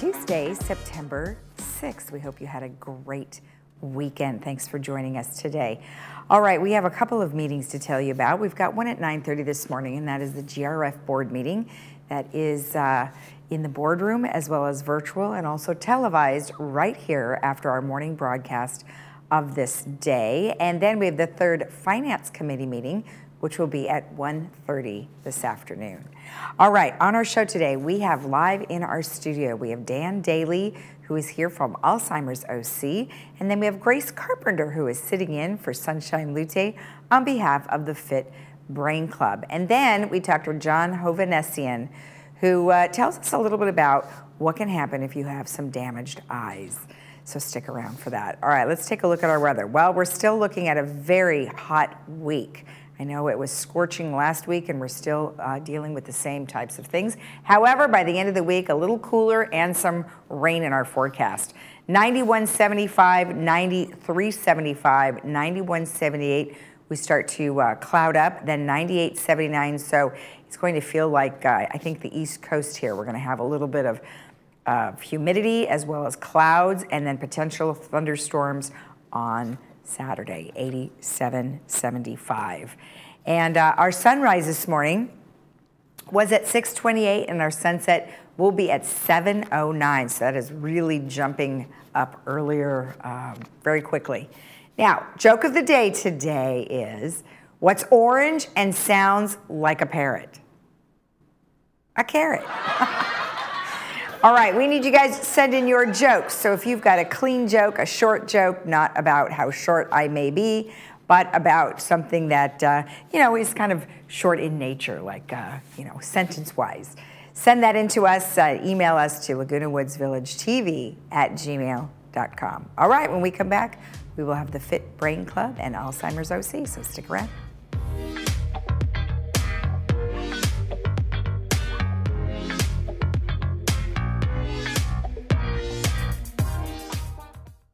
Tuesday, September 6th. We hope you had a great weekend. Thanks for joining us today. All right, we have a couple of meetings to tell you about. We've got one at 9:30 this morning, and that is the GRF board meeting. That is uh, in the boardroom as well as virtual and also televised right here after our morning broadcast of this day. And then we have the third finance committee meeting, which will be at 1.30 this afternoon. All right, on our show today, we have live in our studio, we have Dan Daly, who is here from Alzheimer's OC, and then we have Grace Carpenter, who is sitting in for Sunshine Lute on behalf of the Fit Brain Club. And then we talked with John Hovanesian, who uh, tells us a little bit about what can happen if you have some damaged eyes. So stick around for that. All right, let's take a look at our weather. Well, we're still looking at a very hot week. I know it was scorching last week and we're still uh, dealing with the same types of things. However, by the end of the week, a little cooler and some rain in our forecast. 91.75, 93.75, 91.78. We start to uh, cloud up, then 98.79. So it's going to feel like, uh, I think, the East Coast here. We're going to have a little bit of uh, humidity as well as clouds and then potential thunderstorms on Saturday, 87.75. And uh, our sunrise this morning was at 6:28, and our sunset will be at 7:09. So that is really jumping up earlier um, very quickly. Now, joke of the day today is what's orange and sounds like a parrot? A carrot. All right, we need you guys to send in your jokes. So if you've got a clean joke, a short joke, not about how short I may be, but about something that, uh, you know, is kind of short in nature, like, uh, you know, sentence wise. Send that in to us. Uh, email us to Laguna Woods Village TV at gmail.com. All right, when we come back, we will have the Fit Brain Club and Alzheimer's OC, so stick around.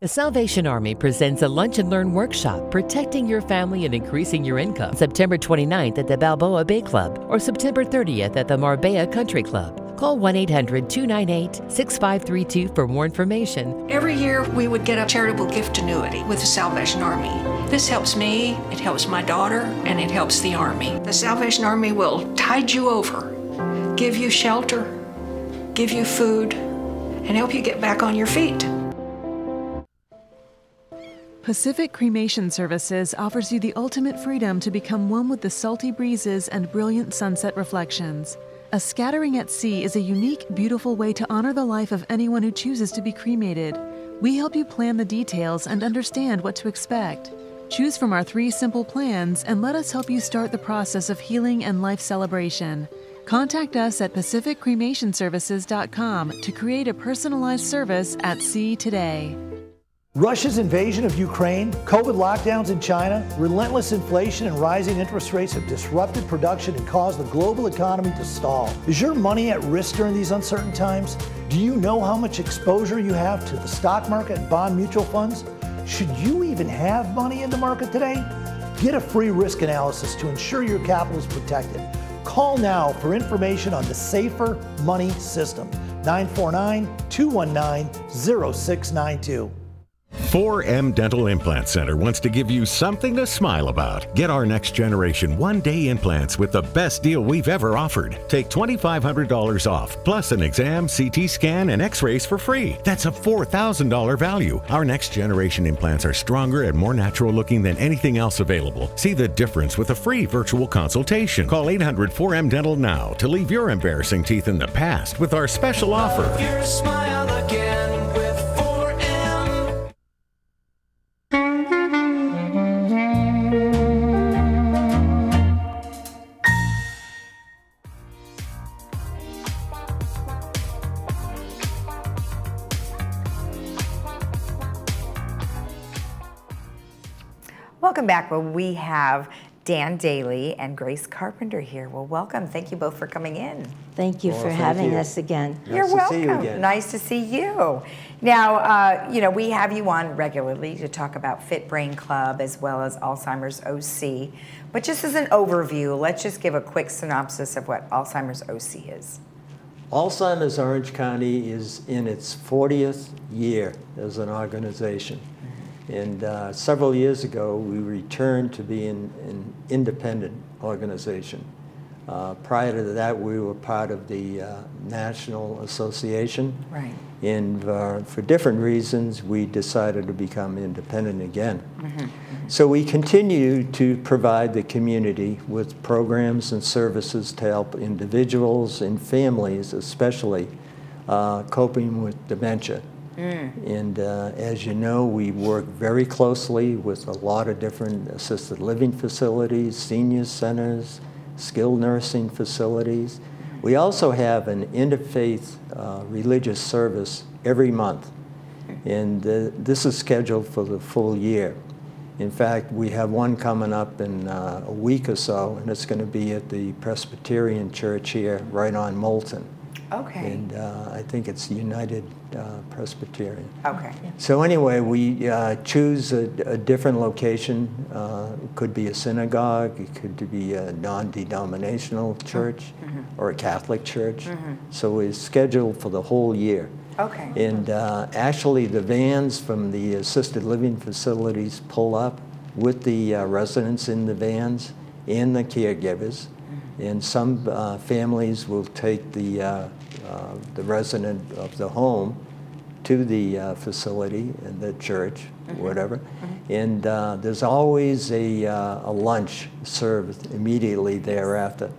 The Salvation Army presents a Lunch and Learn workshop protecting your family and increasing your income. September 29th at the Balboa Bay Club or September 30th at the Marbella Country Club. Call 1 800 298 6532 for more information. Every year we would get a charitable gift annuity with the Salvation Army. This helps me, it helps my daughter, and it helps the Army. The Salvation Army will tide you over, give you shelter, give you food, and help you get back on your feet. Pacific Cremation Services offers you the ultimate freedom to become one with the salty breezes and brilliant sunset reflections. A scattering at sea is a unique, beautiful way to honor the life of anyone who chooses to be cremated. We help you plan the details and understand what to expect. Choose from our three simple plans and let us help you start the process of healing and life celebration. Contact us at PacificCremationServices.com to create a personalized service at sea today. Russia's invasion of Ukraine, COVID lockdowns in China, relentless inflation, and rising interest rates have disrupted production and caused the global economy to stall. Is your money at risk during these uncertain times? Do you know how much exposure you have to the stock market and bond mutual funds? Should you even have money in the market today? Get a free risk analysis to ensure your capital is protected. Call now for information on the Safer Money System. 949 219 0692. 4M Dental Implant Center wants to give you something to smile about. Get our next generation one day implants with the best deal we've ever offered. Take $2,500 off, plus an exam, CT scan, and x rays for free. That's a $4,000 value. Our next generation implants are stronger and more natural looking than anything else available. See the difference with a free virtual consultation. Call 800 4M Dental now to leave your embarrassing teeth in the past with our special offer. Welcome back. Well, we have Dan Daly and Grace Carpenter here. Well, welcome. Thank you both for coming in. Thank you Well, for thank having you. us again. Nice You're to welcome. see you again. Nice to see you. Now, uh, you know, we have you on regularly to talk about Fit Brain Club as well as Alzheimer's OC. But just as an overview, let's just give a quick synopsis of what Alzheimer's OC is. Alzheimer's Orange County is in its 40th year as an organization. And uh, several years ago, we returned to being an independent organization. Uh, prior to that, we were part of the uh, National Association. Right. And uh, for different reasons, we decided to become independent again. Mm -hmm. So we continue to provide the community with programs and services to help individuals and families, especially, uh, coping with dementia. And uh, as you know, we work very closely with a lot of different assisted living facilities, senior centers, skilled nursing facilities. We also have an interfaith uh, religious service every month, and uh, this is scheduled for the full year. In fact, we have one coming up in uh, a week or so, and it's going to be at the Presbyterian Church here, right on Moulton. Okay. And uh, I think it's United uh, Presbyterian. Okay. So anyway, we uh, choose a, a different location. Uh, it could be a synagogue, it could be a non-denominational church, or a Catholic church. So we're scheduled for the whole year. Okay. And uh, actually, the vans from the assisted living facilities pull up with the uh, residents in the vans and the caregivers. And some uh, families will take the, uh, the resident of the home to the uh, facility and the church, whatever. And uh, there's always a, uh, a lunch served immediately thereafter.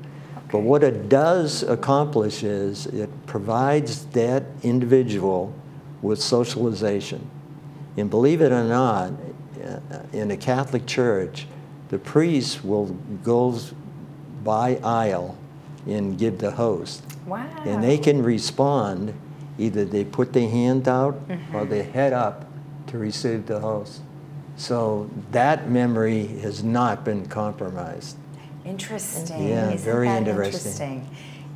But what it does accomplish is it provides that individual with socialization. And believe it or not, uh, in a Catholic church, the priest will go by aisle and give the host. Wow. And they can respond, either they put their hand out or their head up to receive the host. So that memory has not been compromised. Interesting. Yeah, Isn't very that interesting.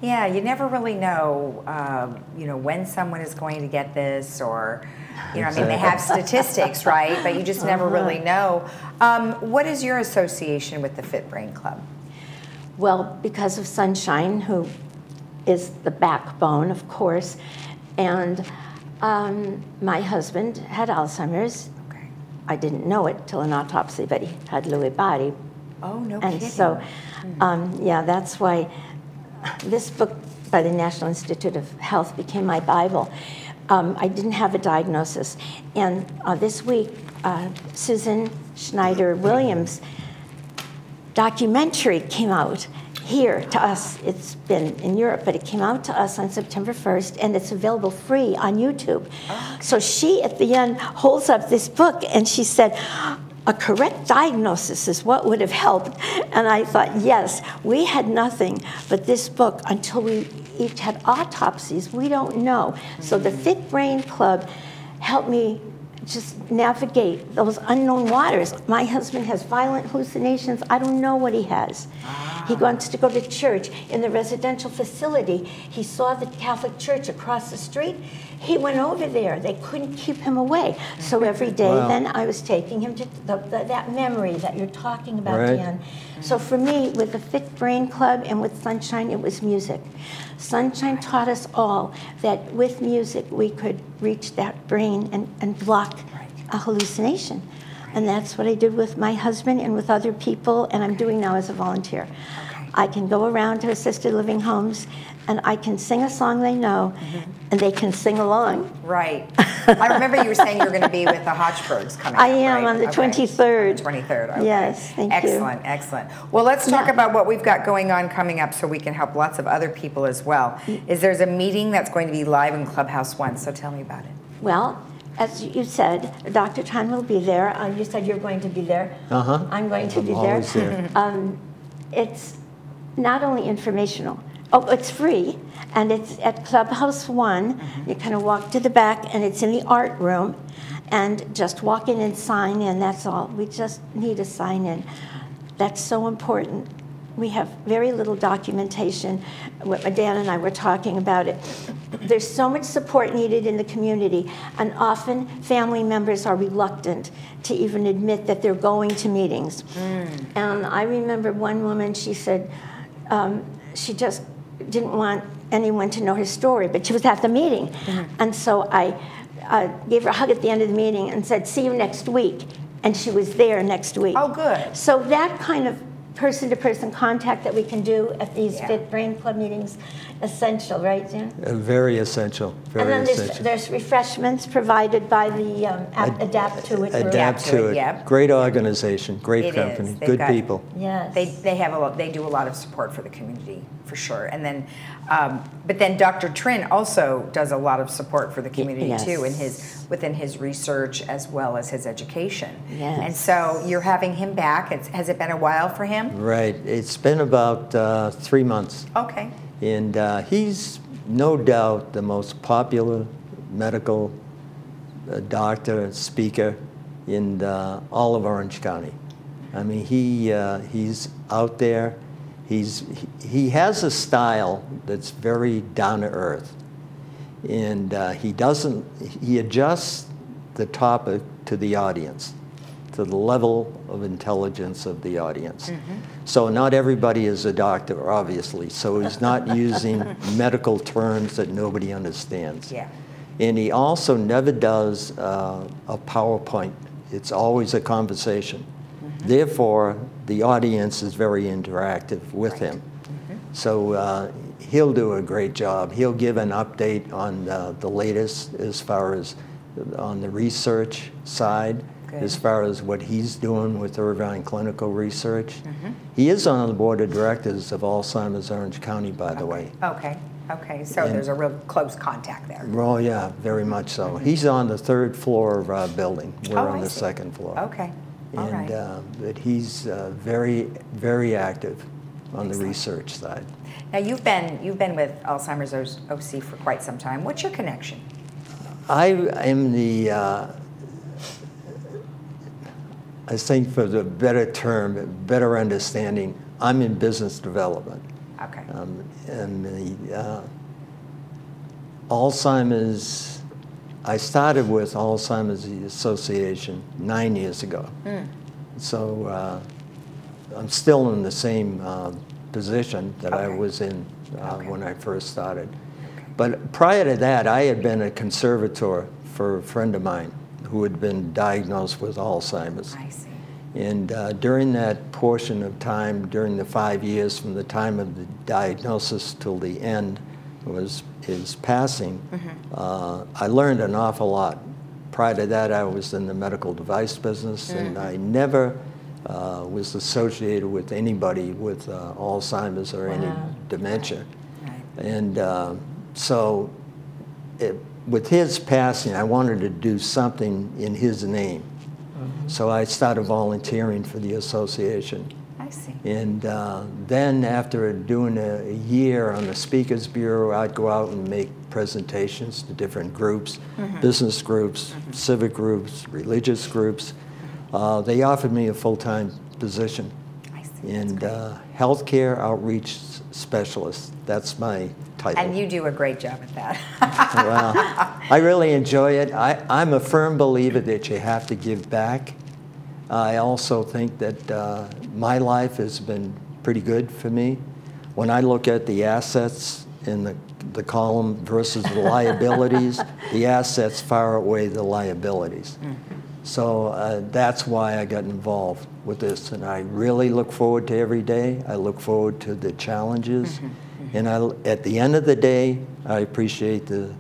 Yeah, you never really know, uh, you know, when someone is going to get this, or, you know, I mean, they have statistics, right? But you just never really know. Um, what is your association with the Fit Brain Club? Well, because of Sunshine, who is the backbone, of course, and um, my husband had Alzheimer's. Okay. I didn't know it till an autopsy, but he had Lewy body. Oh, no and kidding. so, um, yeah, that's why this book by the National Institute of Health became my Bible. Um, I didn't have a diagnosis. And uh, this week, uh, Susan Schneider Williams documentary came out here to us. It's been in Europe, but it came out to us on September 1st, and it's available free on YouTube. Ah. So she, at the end, holds up this book and she said, a correct diagnosis is what would have helped. And I thought, yes, we had nothing but this book until we each had autopsies. We don't know. So the hmm. Fit Brain Club helped me just navigate those unknown waters. My husband has violent hallucinations. I don't know what he has. Ah. He wants to go to church in the residential facility. He saw the Catholic church across the street. He went over there. They couldn't keep him away. So every day, Wow. then I was taking him to the, the, that memory that you're talking about, Right. Dan. So for me, with the Fit Brain Club and with Sunshine, it was music. Sunshine taught us all that with music we could reach that brain and, and block a hallucination. And that's what I did with my husband and with other people, and I'm doing now as a volunteer. I can go around to assisted living homes and I can sing a song they know, mm-hmm. and they can sing along. Right. I remember you were saying you were going to be with the Hodgebergs coming I up, am right? on the Okay. 23rd. On the 23rd. Okay. Yes, thank you. excellent, Excellent, Well, let's talk Yeah. about what we've got going on coming up so we can help lots of other people as well. Mm. Is there's a meeting that's going to be live in Clubhouse One, so tell me about it. Well, as you said, Dr. Tan will be there. Uh, you said you're going to be there. Uh-huh. I'm going to I'm be always there. Um, it's not only informational. Oh, it's free, and it's at Clubhouse One. Mm-hmm. You kind of walk to the back, and it's in the art room, and just walk in and sign in. That's all. We just need a sign in. That's so important. We have very little documentation. What Dan and I were talking about it. There's so much support needed in the community, and often family members are reluctant to even admit that they're going to meetings. And I remember one woman, she said um, she just didn't want anyone to know her story, but she was at the meeting. Mm-hmm. And so I uh, gave her a hug at the end of the meeting and said, See you next week. And she was there next week. Oh, good. So that kind of person to person contact that we can do at these Yeah. Fit Brain Club meetings, essential, right, Jan? Uh, Very essential, very And then there's, essential. there's refreshments provided by the um, Ap- Adapt to It. group. Adapt to to it, it. yep. Great organization, great It is. company, good got- people. Yes. They, they have a lot, they do a lot of support for the community, for sure. And then, um, but then Dr. Trinh also does a lot of support for the community yes. too, in his, within his research as well as his education. Yes. And so you're having him back. It's, has it been a while for him? Right, it's been about uh, three months. Okay. And uh, he's no doubt the most popular medical uh, doctor, speaker in all of Orange County. I mean, he, uh, he's out there. He's, he, he has a style that's very down to earth. And uh, he doesn't, he adjusts the topic to the audience, to the level of intelligence of the audience. So not everybody is a doctor, obviously. So he's not using medical terms that nobody understands. Yeah. And he also never does uh, a PowerPoint. It's always a conversation. Therefore, the audience is very interactive with him. So uh, he'll do a great job. He'll give an update on uh, the latest as far as on the research side, Good. as far as what he's doing with Irvine Clinical Research. He is on the board of directors of Alzheimer's Orange County, by the way. Okay. Okay. So And- there's a real close contact there. Oh, yeah, very much so. He's on the third floor of our building. We're Oh, on I the see. second floor. Okay. All And right. uh, but he's uh, very, very active on the research side. Now you've been you've been with Alzheimer's OC for quite some time. What's your connection? I am the, uh, I think for the better term, better understanding, I'm in business development. Okay. Um, and the uh, Alzheimer's, I started with Alzheimer's Association nine years ago. So uh, I'm still in the same uh, position that I was in uh, Okay. when I first started. But prior to that, I had been a conservator for a friend of mine who had been diagnosed with Alzheimer's. I see. And uh, during that portion of time, during the five years from the time of the diagnosis till the end was his passing, uh, I learned an awful lot. Prior to that, I was in the medical device business, and I never uh, was associated with anybody with uh, Alzheimer's or any dementia. Right. And uh, so, it, with his passing, I wanted to do something in his name. So I started volunteering for the association. I see. And uh, then, after doing a, a year on the Speakers Bureau, I'd go out and make presentations to different groups business groups, civic groups, religious groups. Uh, they offered me a full time position That's uh, healthcare outreach specialist. That's my title. And you do a great job at that. well, I really enjoy it. I, I'm a firm believer that you have to give back. I also think that uh, my life has been pretty good for me. When I look at the assets in the, the column versus the liabilities, the assets far outweigh the liabilities. So uh, that's why I got involved with this, and I really look forward to every day. I look forward to the challenges, and I, at the end of the day, I appreciate the,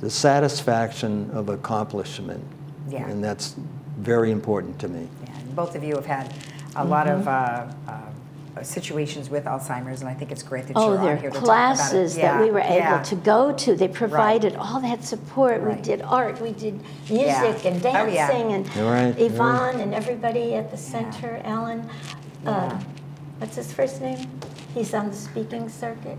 the satisfaction of accomplishment, Yeah. and that's very important to me. Yeah, and both of you have had a lot of uh, uh, situations with Alzheimer's, and I think it's great that Oh, you're there on here to talk about it. classes that Yeah, we were able yeah. to go to. They provided all that support. Right. We did art, we did Yeah. music and Oh, yeah. dancing, and You're right, Yvonne and everybody at the center, Alan. Uh, what's his first name? He's on the speaking circuit.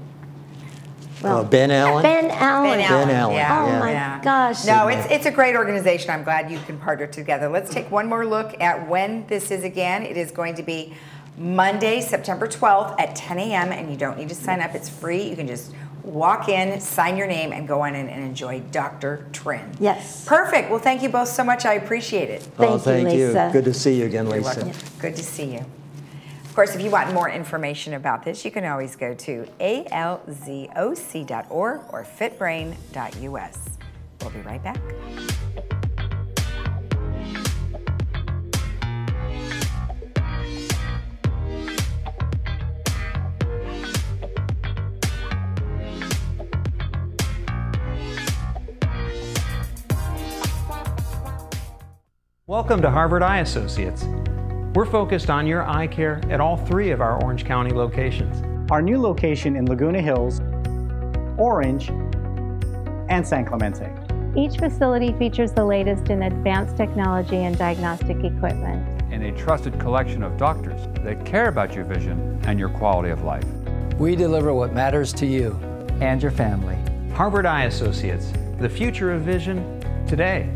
Uh, Ben Allen? Ben Allen. Ben Allen. Allen, Yeah. Oh yeah. my Yeah. gosh. No, it's, it's a great organization. I'm glad you can partner together. Let's take one more look at when this is again. It is going to be Monday, September 12th at 10 a.m. and you don't need to sign up. It's free. You can just walk in, sign your name, and go on in and enjoy Dr. Trinh. Yes. Perfect. Well, thank you both so much. I appreciate it. Thank oh, you, thank you. Lisa. Good to see you again, You're Lisa. welcome. Good to see you. Of course, if you want more information about this, you can always go to alzoc.org or fitbrain.us. We'll be right back. Welcome to Harvard Eye Associates. We're focused on your eye care at all three of our Orange County locations. Our new location in Laguna Hills, Orange, and San Clemente. Each facility features the latest in advanced technology and diagnostic equipment. And a trusted collection of doctors that care about your vision and your quality of life. We deliver what matters to you and your family. Harvard Eye Associates, the future of vision today.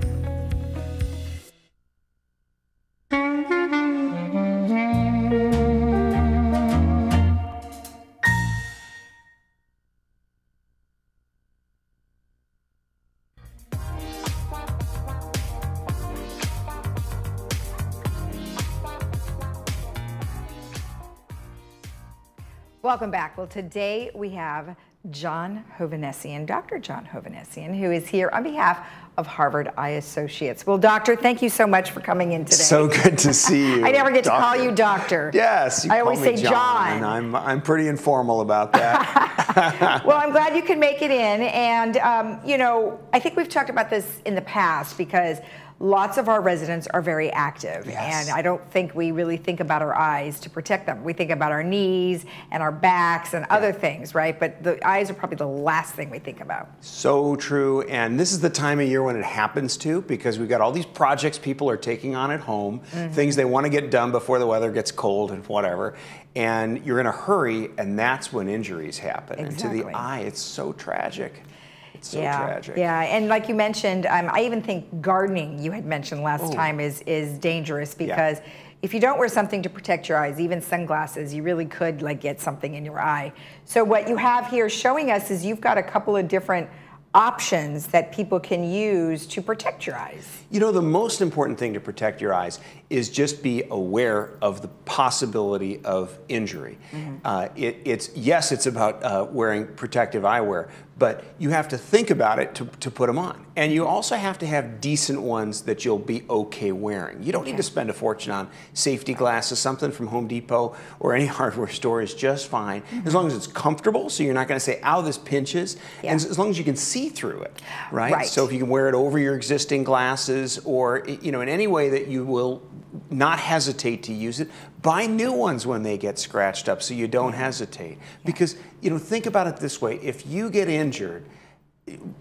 Welcome back. Well, today we have John Hovanesian, Dr. John Hovanesian, who is here on behalf of Harvard Eye Associates. Well, doctor, thank you so much for coming in today. So good to see you. I never get doctor. to call you doctor. Yes, I always say John. John. And I'm, I'm pretty informal about that. well, I'm glad you can make it in. And, um, you know, I think we've talked about this in the past because lots of our residents are very active yes. and i don't think we really think about our eyes to protect them we think about our knees and our backs and yeah. other things right but the eyes are probably the last thing we think about so true and this is the time of year when it happens too because we've got all these projects people are taking on at home mm-hmm. things they want to get done before the weather gets cold and whatever and you're in a hurry and that's when injuries happen exactly. and to the eye it's so tragic so yeah, tragic. Yeah, and like you mentioned, um, I even think gardening you had mentioned last Ooh. time is is dangerous because yeah. if you don't wear something to protect your eyes, even sunglasses, you really could like get something in your eye. So what you have here showing us is you've got a couple of different options that people can use to protect your eyes? You know, the most important thing to protect your eyes is just be aware of the possibility of injury. Mm-hmm. Uh, it, it's yes, it's about uh, wearing protective eyewear, but you have to think about it to, to put them on. And you also have to have decent ones that you'll be okay wearing. You don't okay. need to spend a fortune on safety glasses. Something from Home Depot or any hardware store is just fine, mm-hmm. as long as it's comfortable. So you're not going to say, "Ow, this pinches," yeah. and as long as you can see through it, right? right? So if you can wear it over your existing glasses, or you know, in any way that you will not hesitate to use it. Buy new ones when they get scratched up so you don't hesitate. Because, you know, think about it this way if you get injured,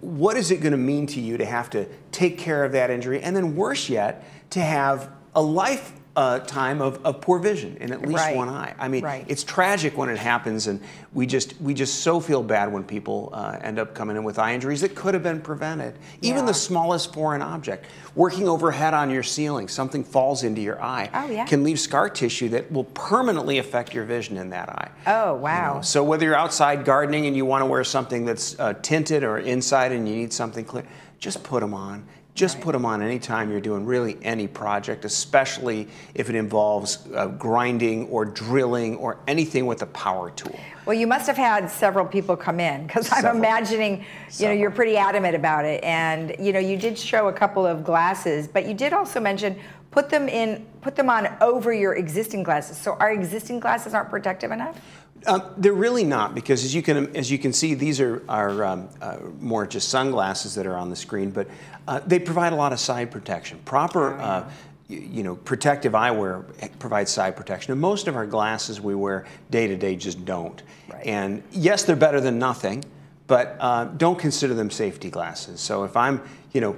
what is it going to mean to you to have to take care of that injury? And then, worse yet, to have a life uh, time of, of poor vision in at least right. one eye. I mean, right. it's tragic when it happens, and we just we just so feel bad when people uh, end up coming in with eye injuries that could have been prevented. Even yeah. the smallest foreign object, working overhead on your ceiling, something falls into your eye, oh, yeah. can leave scar tissue that will permanently affect your vision in that eye. Oh wow! You know? So whether you're outside gardening and you want to wear something that's uh, tinted, or inside and you need something clear, just put them on just right. put them on anytime you're doing really any project, especially if it involves uh, grinding or drilling or anything with a power tool. Well, you must have had several people come in because I'm imagining, you several. know, you're pretty adamant about it. And, you know, you did show a couple of glasses, but you did also mention put them in, put them on over your existing glasses. So our existing glasses aren't protective enough? Um, they're really not because as you can as you can see, these are are um, uh, more just sunglasses that are on the screen, but uh, they provide a lot of side protection. Proper. Oh, uh, you know, protective eyewear provides side protection, and most of our glasses we wear day to day just don't. Right. And yes, they're better than nothing, but uh, don't consider them safety glasses. So if I'm, you know,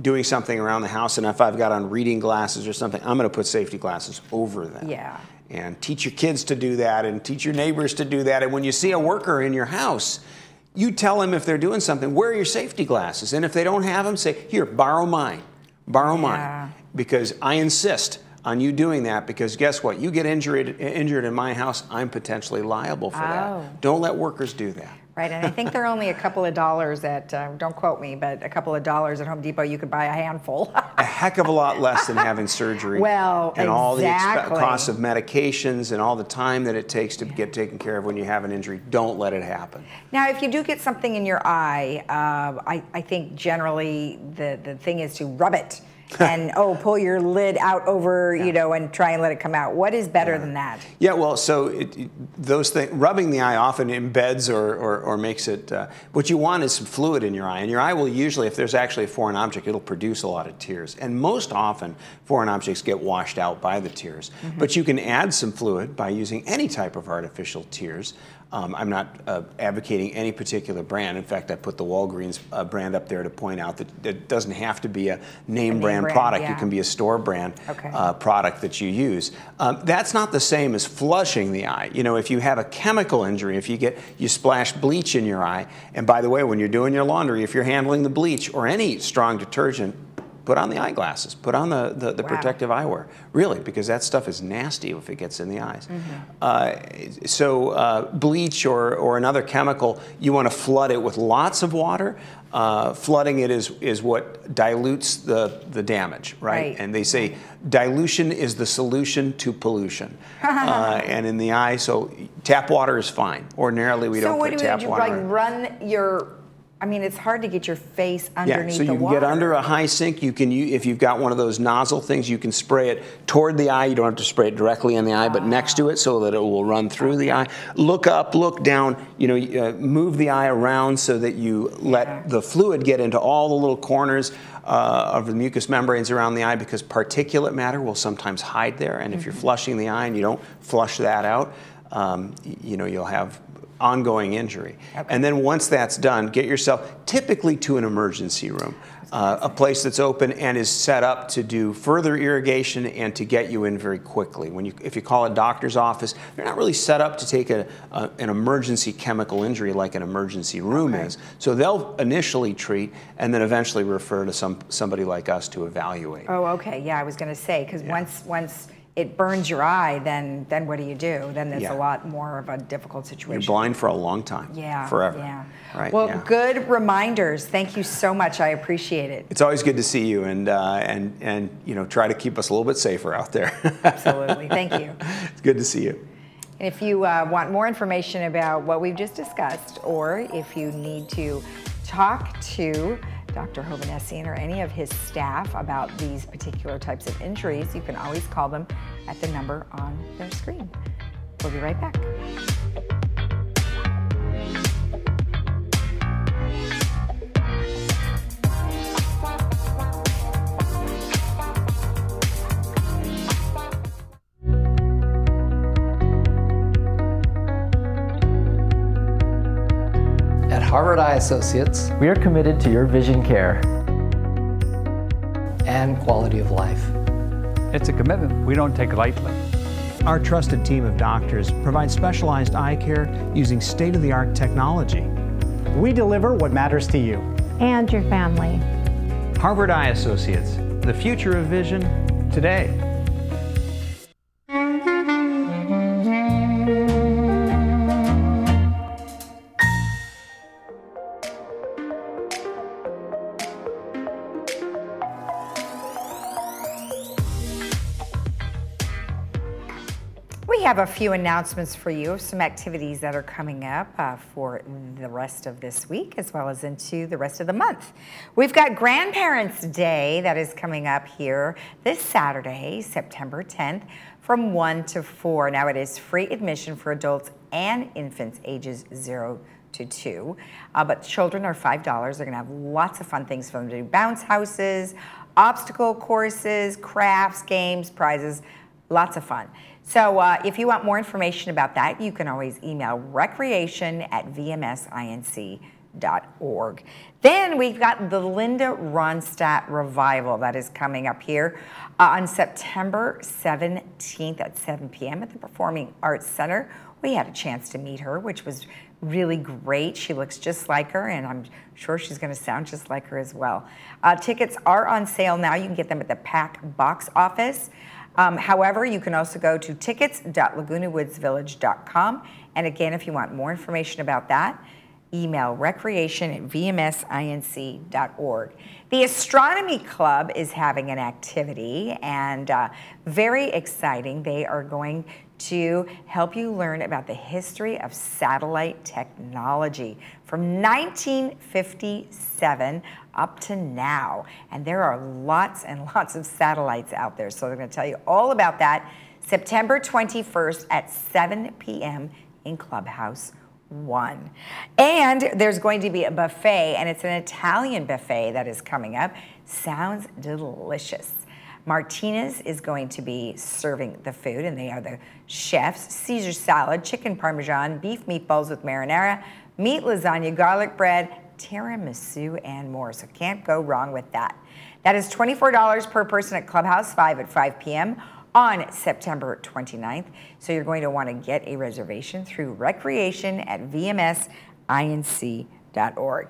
doing something around the house, and if I've got on reading glasses or something, I'm going to put safety glasses over them. Yeah and teach your kids to do that and teach your neighbors to do that. And when you see a worker in your house, you tell them if they're doing something, wear your safety glasses. And if they don't have them, say, here, borrow mine, borrow yeah. mine. Because I insist on you doing that because guess what? You get injured, injured in my house, I'm potentially liable for oh. that. Don't let workers do that. Right, and I think they're only a couple of dollars at, uh, don't quote me, but a couple of dollars at Home Depot, you could buy a handful. a heck of a lot less than having surgery. Well, and all the exactly. exp- costs of medications and all the time that it takes to get taken care of when you have an injury. Don't let it happen. Now, if you do get something in your eye, uh, I, I think generally the, the thing is to rub it and oh, pull your lid out over, you know, and try and let it come out. What is better than that? Yeah, well, so it, those things, rubbing the eye often embeds or, or, or makes it, uh, what you want is some fluid in your eye. And your eye will usually, if there's actually a foreign object, it'll produce a lot of tears. And most often, foreign objects get washed out by the tears. But you can add some fluid by using any type of artificial tears. Um, I'm not uh, advocating any particular brand. In fact, I put the Walgreens uh, brand up there to point out that it doesn't have to be a name, name brand, brand, product. yeah. It can be a store brand Okay. uh, product that you use. Um, that's not the same as flushing the eye. You know, if you have a chemical injury, if you get you splash bleach in your eye, and by the way, when you're doing your laundry, if you're handling the bleach or any strong detergent, put on the eyeglasses, put on the, the, the Wow. protective eyewear, really, because that stuff is nasty if it gets in the eyes. Mm-hmm. Uh, so uh, bleach or, or another chemical, you want to flood it with lots of water. Uh, flooding it is, is what dilutes the, the damage, right? Right. And they say dilution is the solution to pollution. uh, and in the eye, so tap water is fine. Ordinarily, we so don't what put do you tap do? water. Like run your, I mean, it's hard to get your face underneath Yeah, so you the can water. get under a high sink. You can, if you've got one of those nozzle things, you can spray it toward the eye. You don't have to spray it directly in the eye, but next to it so that it will run through the eye. Look up, look down. You know, uh, move the eye around so that you let the fluid get into all the little corners. Uh, of the mucous membranes around the eye because particulate matter will sometimes hide there and if you're flushing the eye and you don't flush that out um, you know you'll have ongoing injury and then once that's done get yourself typically to an emergency room uh, a place that's open and is set up to do further irrigation and to get you in very quickly. When you, if you call a doctor's office, they're not really set up to take a, a, an emergency chemical injury like an emergency room is. So they'll initially treat and then eventually refer to some somebody like us to evaluate. Oh, okay. Yeah, I was going to say because once once it burns your eye, then then what do you do? Then it's Yeah. a lot more of a difficult situation. You're blind for a long time. Yeah. Forever. Yeah. Right. Well, yeah. good reminders. Thank you so much. I appreciate it. It's always good to see you and uh, and and you know try to keep us a little bit safer out there. Absolutely. Thank you. it's good to see you. And if you uh, want more information about what we've just discussed, or if you need to talk to Dr. Hovanesian or any of his staff about these particular types of injuries, you can always call them at the number on their screen. We'll be right back. Harvard Eye Associates, we are committed to your vision care and quality of life. It's a commitment we don't take lightly. Our trusted team of doctors provides specialized eye care using state of the art technology. We deliver what matters to you. And your family. Harvard Eye Associates, the future of vision today. Have a few announcements for you of some activities that are coming up uh, for the rest of this week as well as into the rest of the month. We've got Grandparents' Day that is coming up here this Saturday, September 10th, from 1 to 4. Now, it is free admission for adults and infants ages 0 to 2, uh, but children are $5. They're going to have lots of fun things for them to do bounce houses, obstacle courses, crafts, games, prizes, lots of fun. So uh, if you want more information about that, you can always email recreation at vmsinc.org. Then we've got the Linda Ronstadt Revival that is coming up here uh, on September 17th at 7 p.m. at the Performing Arts Center. We had a chance to meet her, which was really great. She looks just like her, and I'm sure she's going to sound just like her as well. Uh, tickets are on sale now. You can get them at the PAC box office. Um, however, you can also go to tickets.lagunawoodsvillage.com. And again, if you want more information about that, email recreation at vmsinc.org. The Astronomy Club is having an activity and uh, very exciting. They are going to help you learn about the history of satellite technology from 1957 up to now. And there are lots and lots of satellites out there. So they're going to tell you all about that September 21st at 7 p.m. in Clubhouse one. And there's going to be a buffet, and it's an Italian buffet that is coming up. Sounds delicious. Martinez is going to be serving the food, and they are the chefs. Caesar salad, chicken parmesan, beef meatballs with marinara, meat lasagna, garlic bread, tiramisu, and more. So can't go wrong with that. That is $24 per person at Clubhouse 5 at 5 p.m on September 29th. So you're going to want to get a reservation through recreation at vmsinc.org.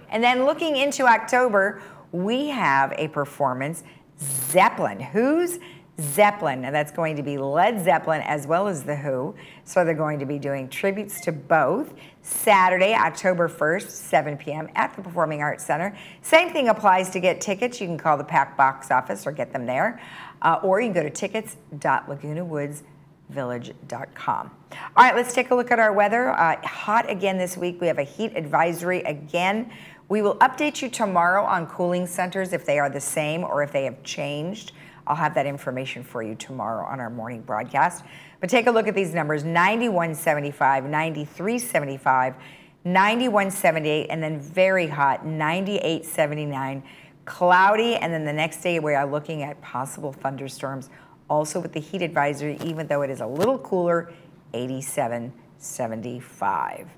And then looking into October, we have a performance, Zeppelin. Who's Zeppelin? And that's going to be Led Zeppelin as well as The Who. So they're going to be doing tributes to both. Saturday, October 1st, 7 p.m. at the Performing Arts Center. Same thing applies to get tickets. You can call the PAC box office or get them there uh, or you can go to tickets.lagunawoodsvillage.com. All right, let's take a look at our weather. Uh, hot again this week. We have a heat advisory again. We will update you tomorrow on cooling centers if they are the same or if they have changed. I'll have that information for you tomorrow on our morning broadcast. But take a look at these numbers 9175, 9375, 9178, and then very hot 9879 cloudy, and then the next day we are looking at possible thunderstorms. Also with the heat advisory, even though it is a little cooler, 87, 75.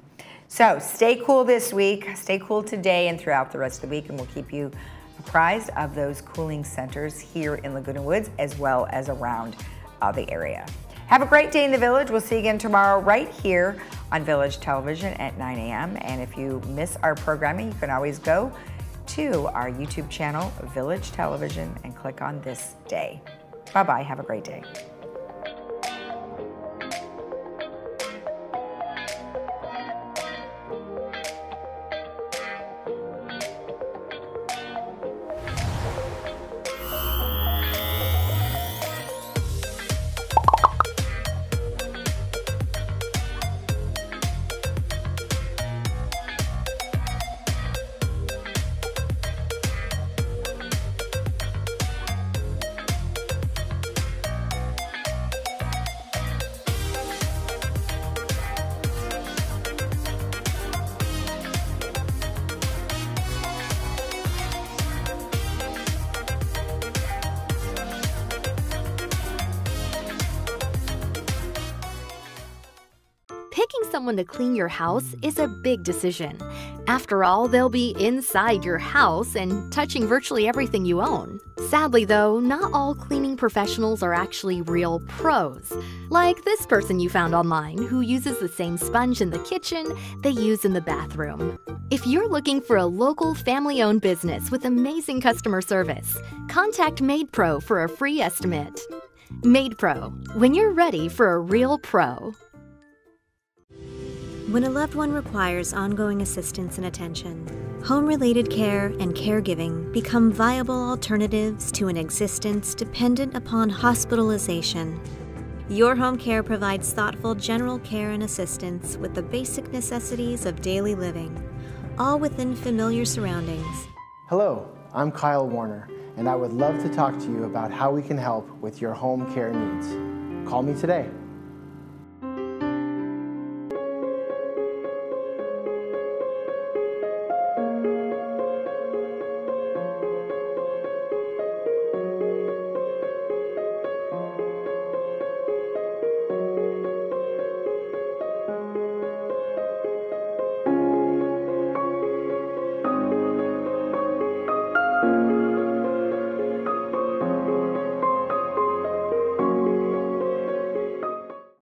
So stay cool this week, stay cool today and throughout the rest of the week, and we'll keep you apprised of those cooling centers here in Laguna Woods as well as around uh, the area. Have a great day in the village. We'll see you again tomorrow right here on Village Television at 9 a.m. And if you miss our programming, you can always go to our YouTube channel, Village Television, and click on this day. Bye bye. Have a great day. Someone to clean your house is a big decision. After all, they'll be inside your house and touching virtually everything you own. Sadly, though, not all cleaning professionals are actually real pros. Like this person you found online who uses the same sponge in the kitchen they use in the bathroom. If you're looking for a local family owned business with amazing customer service, contact MaidPro for a free estimate. MaidPro, when you're ready for a real pro. When a loved one requires ongoing assistance and attention, home related care and caregiving become viable alternatives to an existence dependent upon hospitalization. Your Home Care provides thoughtful general care and assistance with the basic necessities of daily living, all within familiar surroundings. Hello, I'm Kyle Warner, and I would love to talk to you about how we can help with your home care needs. Call me today